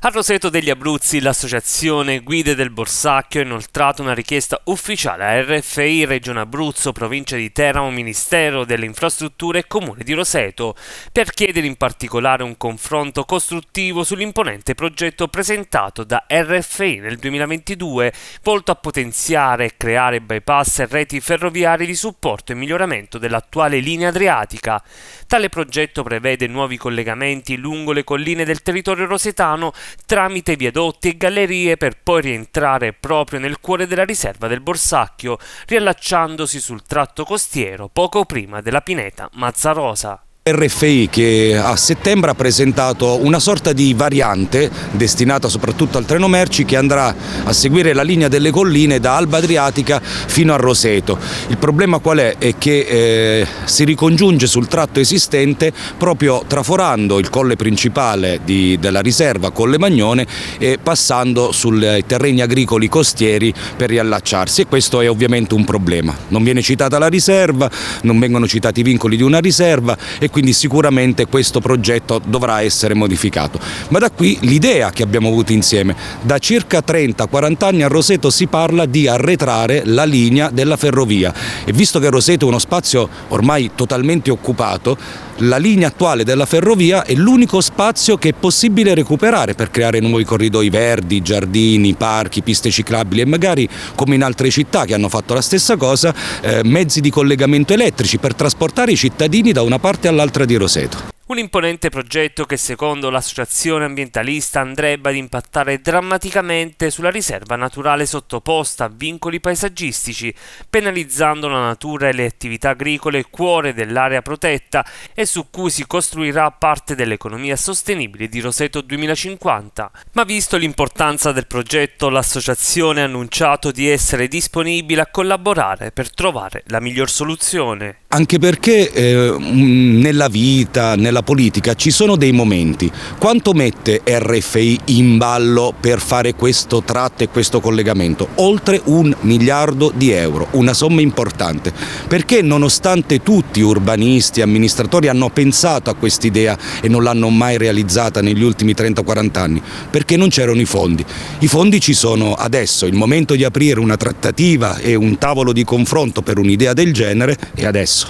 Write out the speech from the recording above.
A Roseto degli Abruzzi l'associazione Guide del Borsacchio ha inoltrato una richiesta ufficiale a RFI Regione Abruzzo, provincia di Teramo, Ministero delle Infrastrutture e Comune di Roseto per chiedere in particolare un confronto costruttivo sull'imponente progetto presentato da RFI nel 2022 volto a potenziare e creare bypass e reti ferroviarie di supporto e miglioramento dell'attuale linea adriatica. Tale progetto prevede nuovi collegamenti lungo le colline del territorio rosetano tramite viadotti e gallerie per poi rientrare proprio nel cuore della riserva del Borsacchio, riallacciandosi sul tratto costiero poco prima della pineta Mazzarosa. RFI che a settembre ha presentato una sorta di variante destinata soprattutto al treno merci che andrà a seguire la linea delle colline da Alba Adriatica fino a Roseto. Il problema qual è? È che eh, si ricongiunge sul tratto esistente proprio traforando il colle principale di, della riserva Colle Magnone e passando sui terreni agricoli costieri per riallacciarsi e questo è ovviamente un problema. Non viene citata la riserva, non vengono citati i vincoli di una riserva e quindi sicuramente questo progetto dovrà essere modificato. Ma da qui l'idea che abbiamo avuto insieme, da circa 30-40 anni a Roseto si parla di arretrare la linea della ferrovia e visto che Roseto è uno spazio ormai totalmente occupato, la linea attuale della ferrovia è l'unico spazio che è possibile recuperare per creare nuovi corridoi verdi, giardini, parchi, piste ciclabili e magari come in altre città che hanno fatto la stessa cosa, eh, mezzi di collegamento elettrici per trasportare i cittadini da una parte all'altra di Roseto. Un imponente progetto che secondo l'associazione ambientalista andrebbe ad impattare drammaticamente sulla riserva naturale sottoposta a vincoli paesaggistici, penalizzando la natura e le attività agricole cuore dell'area protetta e su cui si costruirà parte dell'economia sostenibile di Roseto 2050. Ma visto l'importanza del progetto, l'associazione ha annunciato di essere disponibile a collaborare per trovare la miglior soluzione. Anche perché eh, nella vita, nella politica ci sono dei momenti. Quanto mette RFI in ballo per fare questo tratto e questo collegamento? Oltre un miliardo di euro, una somma importante. Perché nonostante tutti urbanisti, amministratori hanno pensato a quest'idea e non l'hanno mai realizzata negli ultimi 30-40 anni? Perché non c'erano i fondi. I fondi ci sono adesso, il momento di aprire una trattativa e un tavolo di confronto per un'idea del genere è adesso.